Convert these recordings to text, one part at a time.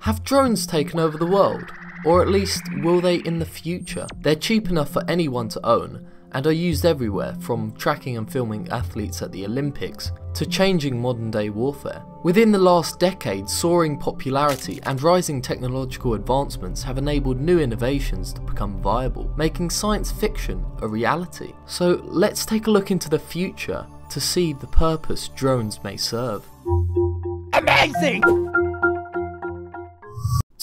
Have drones taken over the world? Or at least, will they in the future? They're cheap enough for anyone to own, and are used everywhere from tracking and filming athletes at the Olympics to changing modern day warfare. Within the last decade, soaring popularity and rising technological advancements have enabled new innovations to become viable, making science fiction a reality. So let's take a look into the future to see the purpose drones may serve. Amazing!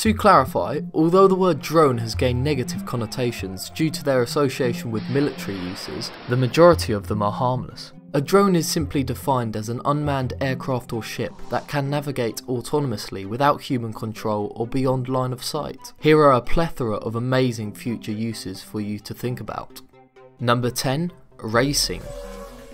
To clarify, although the word drone has gained negative connotations due to their association with military uses, the majority of them are harmless. A drone is simply defined as an unmanned aircraft or ship that can navigate autonomously without human control or beyond line of sight. Here are a plethora of amazing future uses for you to think about. Number 10. Racing.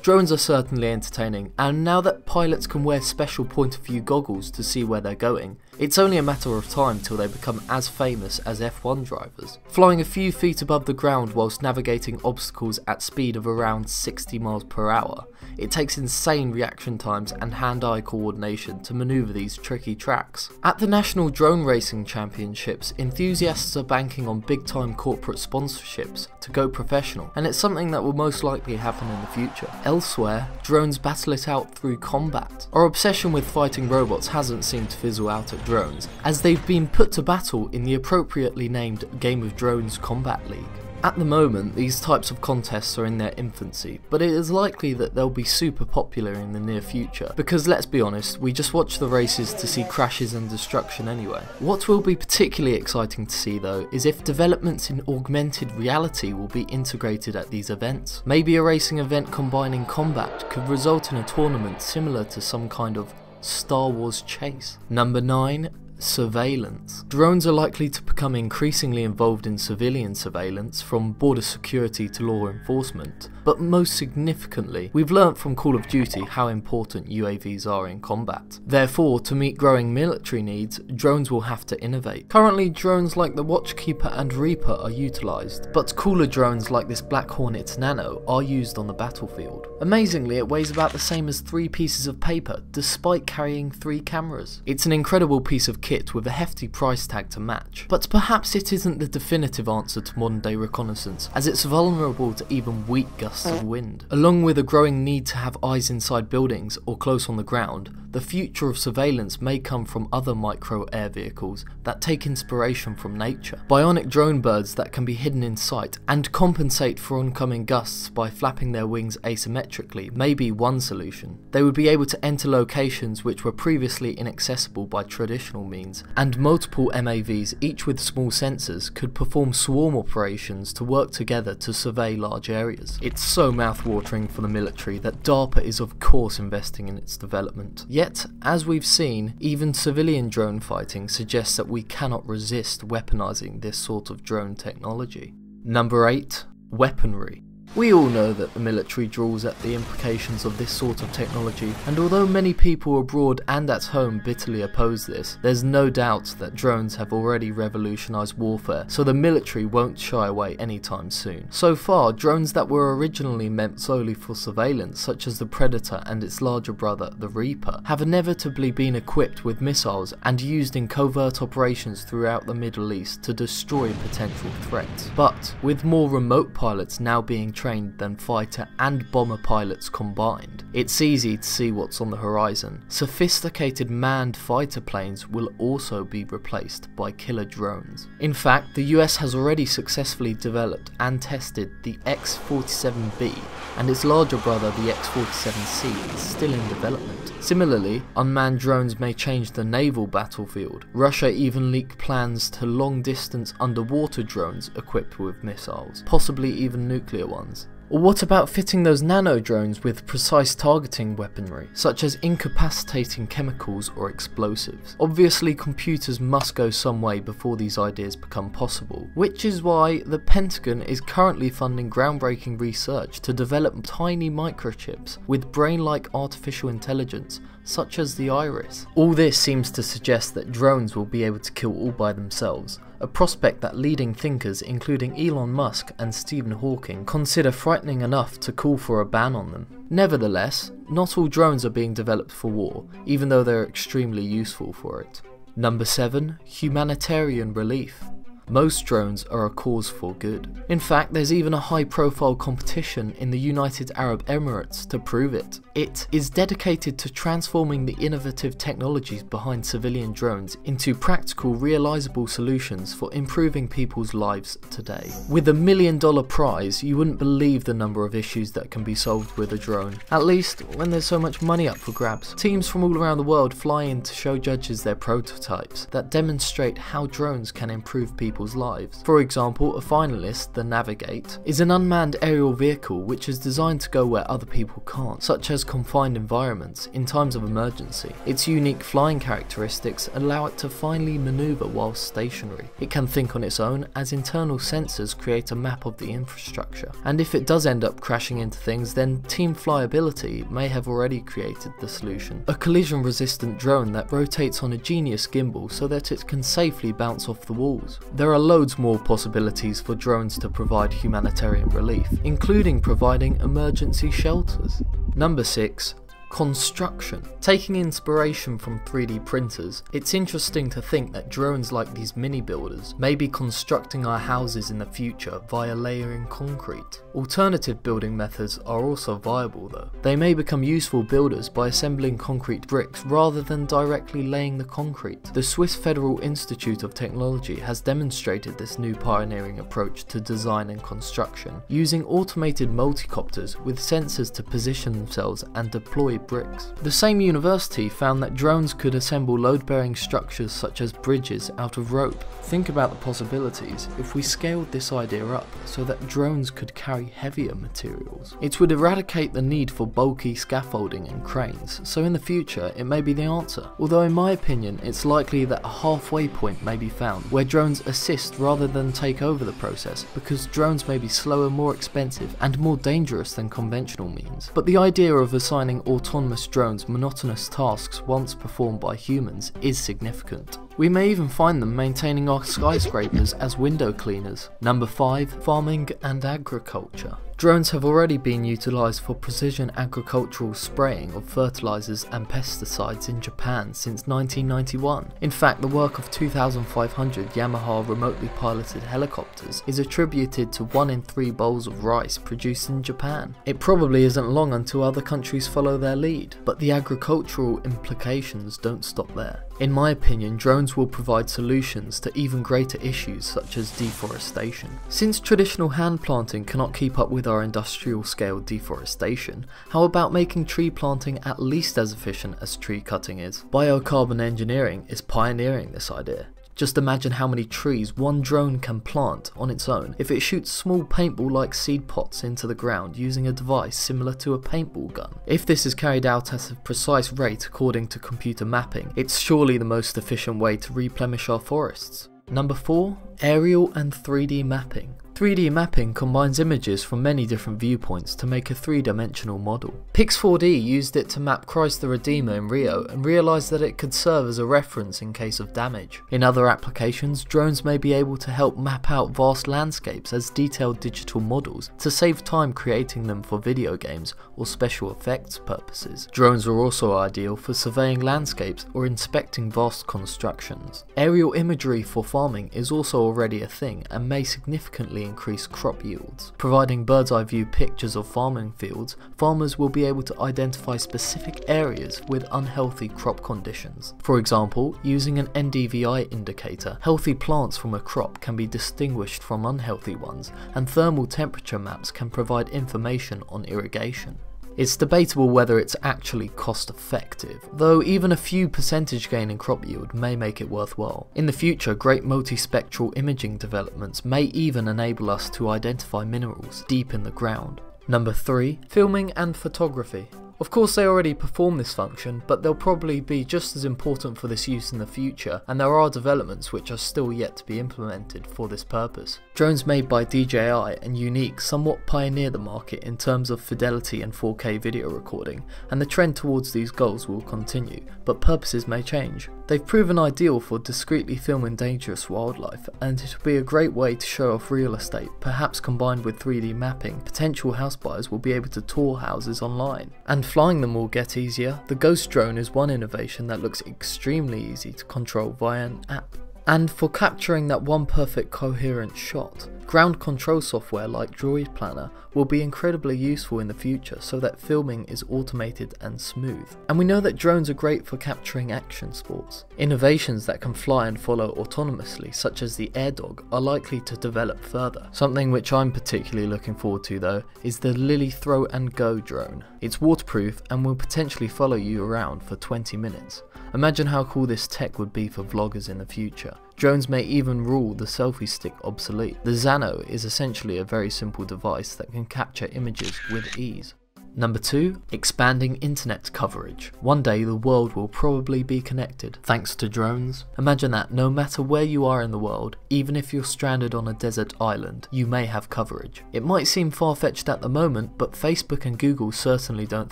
Drones are certainly entertaining, and now that pilots can wear special point of view goggles to see where they're going, it's only a matter of time till they become as famous as F1 drivers. Flying a few feet above the ground whilst navigating obstacles at speed of around 60 miles per hour, it takes insane reaction times and hand-eye coordination to manoeuvre these tricky tracks. At the National Drone Racing Championships, enthusiasts are banking on big-time corporate sponsorships to go professional, and it's something that will most likely happen in the future. Elsewhere, drones battle it out through combat. Our obsession with fighting robots hasn't seemed to fizzle out at drones, as they've been put to battle in the appropriately named Game of Drones Combat League. At the moment, these types of contests are in their infancy, but it is likely that they'll be super popular in the near future, because let's be honest, we just watch the races to see crashes and destruction anyway. What will be particularly exciting to see though, is if developments in augmented reality will be integrated at these events. Maybe a racing event combining combat could result in a tournament similar to some kind of Star Wars chase. Number 9 surveillance. Drones are likely to become increasingly involved in civilian surveillance, from border security to law enforcement, but most significantly, we've learnt from Call of Duty how important UAVs are in combat. Therefore, to meet growing military needs, drones will have to innovate. Currently, drones like the Watchkeeper and Reaper are utilised, but cooler drones like this Black Hornet Nano are used on the battlefield. Amazingly, it weighs about the same as three pieces of paper, despite carrying three cameras. It's an incredible piece of kit with a hefty price tag to match, but perhaps it isn't the definitive answer to modern day reconnaissance, as it's vulnerable to even weak gusts of wind. Along with a growing need to have eyes inside buildings or close on the ground, the future of surveillance may come from other micro air vehicles that take inspiration from nature. Bionic drone birds that can be hidden in sight and compensate for oncoming gusts by flapping their wings asymmetrically may be one solution. They would be able to enter locations which were previously inaccessible by traditional means, and multiple MAVs, each with small sensors, could perform swarm operations to work together to survey large areas. It's so mouth-watering for the military that DARPA is of course investing in its development. Yet as we've seen, even civilian drone fighting suggests that we cannot resist weaponizing this sort of drone technology. Number 8. Weaponry. We all know that the military draws at the implications of this sort of technology, and although many people abroad and at home bitterly oppose this, there's no doubt that drones have already revolutionised warfare, so the military won't shy away anytime soon. So far, drones that were originally meant solely for surveillance, such as the Predator and its larger brother, the Reaper, have inevitably been equipped with missiles and used in covert operations throughout the Middle East to destroy potential threats. But, with more remote pilots now being than fighter and bomber pilots combined. It's easy to see what's on the horizon. Sophisticated manned fighter planes will also be replaced by killer drones. In fact, the US has already successfully developed and tested the X-47B, and its larger brother the X-47C is still in development. Similarly, unmanned drones may change the naval battlefield. Russia even leaked plans to long-distance underwater drones equipped with missiles, possibly even nuclear ones. Or what about fitting those nano drones with precise targeting weaponry, such as incapacitating chemicals or explosives? Obviously computers must go some way before these ideas become possible, which is why the Pentagon is currently funding groundbreaking research to develop tiny microchips with brain-like artificial intelligence such as the iris. All this seems to suggest that drones will be able to kill all by themselves, a prospect that leading thinkers including Elon Musk and Stephen Hawking consider frightening enough to call for a ban on them. Nevertheless, not all drones are being developed for war, even though they're extremely useful for it. Number 7. Humanitarian relief. Most drones are a cause for good. In fact, there's even a high profile competition in the United Arab Emirates to prove it. It is dedicated to transforming the innovative technologies behind civilian drones into practical, realizable solutions for improving people's lives today. With a million dollar prize, you wouldn't believe the number of issues that can be solved with a drone, at least when there's so much money up for grabs. Teams from all around the world fly in to show judges their prototypes that demonstrate how drones can improve people's lives. For example, a finalist, the Navigate, is an unmanned aerial vehicle which is designed to go where other people can't, such as confined environments in times of emergency. Its unique flying characteristics allow it to finely maneuver while stationary. It can think on its own as internal sensors create a map of the infrastructure. And if it does end up crashing into things, then Team Flyability may have already created the solution. A collision resistant drone that rotates on a genius gimbal so that it can safely bounce off the walls. There are loads more possibilities for drones to provide humanitarian relief, including providing emergency shelters. Number 6 construction. Taking inspiration from 3D printers, it's interesting to think that drones like these mini builders may be constructing our houses in the future via layering concrete. Alternative building methods are also viable though. They may become useful builders by assembling concrete bricks rather than directly laying the concrete. The Swiss Federal Institute of Technology has demonstrated this new pioneering approach to design and construction, using automated multicopters with sensors to position themselves and deploy bricks. The same university found that drones could assemble load-bearing structures such as bridges out of rope. Think about the possibilities if we scaled this idea up so that drones could carry heavier materials. It would eradicate the need for bulky scaffolding and cranes, so in the future it may be the answer. Although in my opinion it's likely that a halfway point may be found where drones assist rather than take over the process because drones may be slower, more expensive and more dangerous than conventional means. But the idea of assigning autonomous autonomous drones monotonous tasks once performed by humans is significant. We may even find them maintaining our skyscrapers as window cleaners. Number 5. Farming and Agriculture Drones have already been utilised for precision agricultural spraying of fertilisers and pesticides in Japan since 1991. In fact, the work of 2,500 Yamaha remotely piloted helicopters is attributed to 1 in 3 bowls of rice produced in Japan. It probably isn't long until other countries follow their lead, but the agricultural implications don't stop there. In my opinion, drones will provide solutions to even greater issues such as deforestation. Since traditional hand planting cannot keep up with our industrial scale deforestation, how about making tree planting at least as efficient as tree cutting is? Biocarbon engineering is pioneering this idea. Just imagine how many trees one drone can plant on its own if it shoots small paintball like seed pots into the ground using a device similar to a paintball gun. If this is carried out at a precise rate according to computer mapping, it's surely the most efficient way to replenish our forests. Number 4. Aerial and 3D mapping. 3D mapping combines images from many different viewpoints to make a three-dimensional model. Pix4D used it to map Christ the Redeemer in Rio and realised that it could serve as a reference in case of damage. In other applications, drones may be able to help map out vast landscapes as detailed digital models to save time creating them for video games or special effects purposes. Drones are also ideal for surveying landscapes or inspecting vast constructions. Aerial imagery for farming is also already a thing and may significantly increase crop yields. Providing bird's eye view pictures of farming fields, farmers will be able to identify specific areas with unhealthy crop conditions. For example, using an NDVI indicator, healthy plants from a crop can be distinguished from unhealthy ones, and thermal temperature maps can provide information on irrigation. It's debatable whether it's actually cost effective, though even a few percentage gain in crop yield may make it worthwhile. In the future, great multispectral imaging developments may even enable us to identify minerals deep in the ground. Number 3. Filming and photography. Of course they already perform this function, but they'll probably be just as important for this use in the future, and there are developments which are still yet to be implemented for this purpose. Drones made by DJI and Yuneec somewhat pioneer the market in terms of fidelity and 4K video recording, and the trend towards these goals will continue, but purposes may change. They've proven ideal for discreetly filming dangerous wildlife, and it'll be a great way to show off real estate, perhaps combined with 3D mapping. Potential house buyers will be able to tour houses online. And flying them will get easier. The Ghost drone is one innovation that looks extremely easy to control via an app and for capturing that one perfect coherent shot. Ground control software like Droid Planner will be incredibly useful in the future so that filming is automated and smooth. And we know that drones are great for capturing action sports. Innovations that can fly and follow autonomously, such as the AirDog, are likely to develop further. Something which I'm particularly looking forward to though is the Lily Throw and Go drone. It's waterproof and will potentially follow you around for 20 minutes. Imagine how cool this tech would be for vloggers in the future. Drones may even rule the selfie stick obsolete. The Zano is essentially a very simple device that can capture images with ease. Number 2. Expanding internet coverage. One day the world will probably be connected, thanks to drones. Imagine that no matter where you are in the world, even if you're stranded on a desert island, you may have coverage. It might seem far-fetched at the moment, but Facebook and Google certainly don't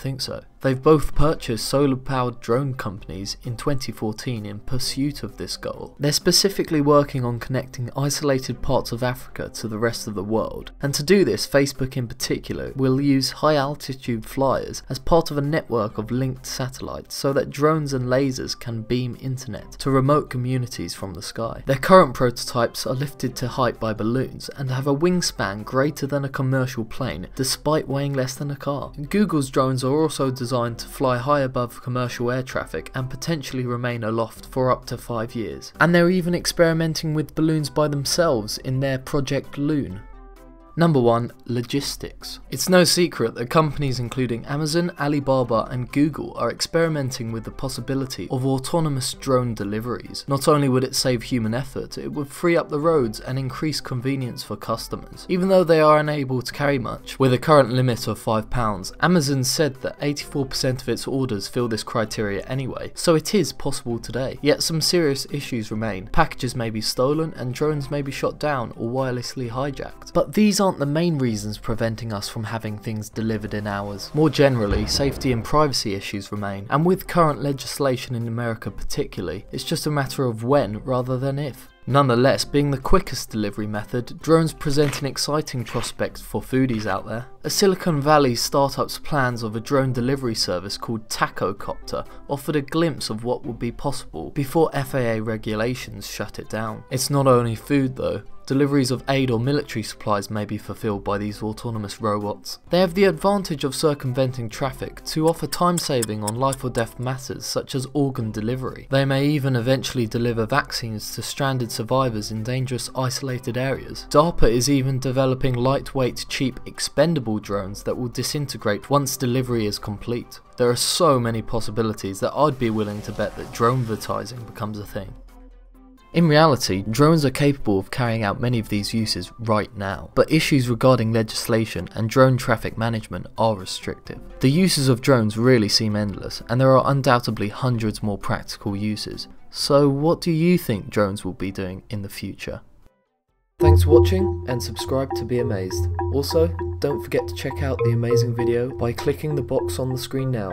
think so. They've both purchased solar powered drone companies in 2014 in pursuit of this goal. They're specifically working on connecting isolated parts of Africa to the rest of the world, and to do this, Facebook in particular will use high altitude flyers as part of a network of linked satellites so that drones and lasers can beam internet to remote communities from the sky. Their current prototypes are lifted to height by balloons and have a wingspan greater than a commercial plane despite weighing less than a car. Google's drones are also designed designed to fly high above commercial air traffic and potentially remain aloft for up to 5 years. And they're even experimenting with balloons by themselves in their Project Loon. Number 1. Logistics. It's no secret that companies including Amazon, Alibaba and Google are experimenting with the possibility of autonomous drone deliveries. Not only would it save human effort, it would free up the roads and increase convenience for customers. Even though they are unable to carry much, with a current limit of £5, Amazon said that 84% of its orders fill this criteria anyway, so it is possible today. Yet some serious issues remain. Packages may be stolen and drones may be shot down or wirelessly hijacked. But these aren't the main reasons preventing us from having things delivered in hours. More generally, safety and privacy issues remain, and with current legislation in America particularly, it's just a matter of when rather than if. Nonetheless, being the quickest delivery method, drones present an exciting prospect for foodies out there. A Silicon Valley startup's plans of a drone delivery service called Tacocopter offered a glimpse of what would be possible before FAA regulations shut it down. It's not only food though, Deliveries of aid or military supplies may be fulfilled by these autonomous robots. They have the advantage of circumventing traffic to offer time saving on life or death matters such as organ delivery. They may even eventually deliver vaccines to stranded survivors in dangerous isolated areas. DARPA is even developing lightweight, cheap, expendable drones that will disintegrate once delivery is complete. There are so many possibilities that I'd be willing to bet that drone advertising becomes a thing. In reality, drones are capable of carrying out many of these uses right now, but issues regarding legislation and drone traffic management are restrictive. The uses of drones really seem endless, and there are undoubtedly hundreds more practical uses. So what do you think drones will be doing in the future? Thanks for watching and subscribe to be amazed. Also, don't forget to check out the amazing video by clicking the box on the screen now.